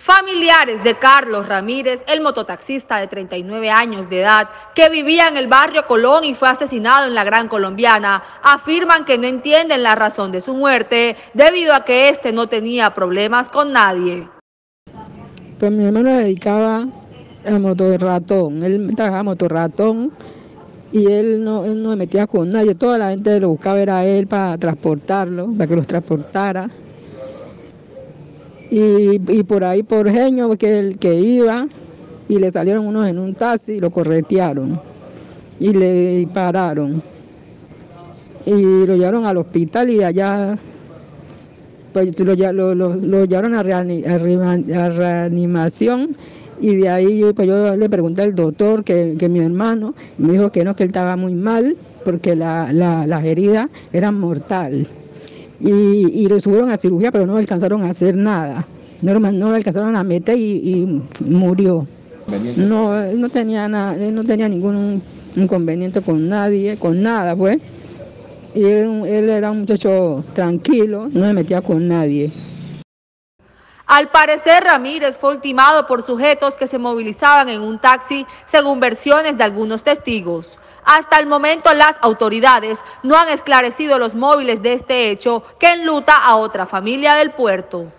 Familiares de Carlos Ramírez, el mototaxista de 39 años de edad, que vivía en el barrio Colón y fue asesinado en la Gran Colombiana, afirman que no entienden la razón de su muerte debido a que éste no tenía problemas con nadie. Pues mi hermano dedicaba a motorratón, él trabajaba motorratón y él no, él no se metía con nadie, toda la gente lo buscaba era él para transportarlo, para que los transportara y, por ahí por genio que el que iba y le salieron unos en un taxi y lo corretearon y le dispararon. Y lo llevaron al hospital y allá pues lo, llevaron a, reanimación y de ahí pues yo le pregunté al doctor que, mi hermano me dijo que no, que él estaba muy mal porque la, las heridas eran mortales y, lo subieron a cirugía, pero no alcanzaron a hacer nada. No, no alcanzaron a meter y, murió. No, no tenía nada, no tenía ningún inconveniente con nadie, con nada, pues. Y él, él era un muchacho tranquilo, no se metía con nadie. Al parecer, Ramírez fue ultimado por sujetos que se movilizaban en un taxi, según versiones de algunos testigos. Hasta el momento las autoridades no han esclarecido los móviles de este hecho que enluta a otra familia del puerto.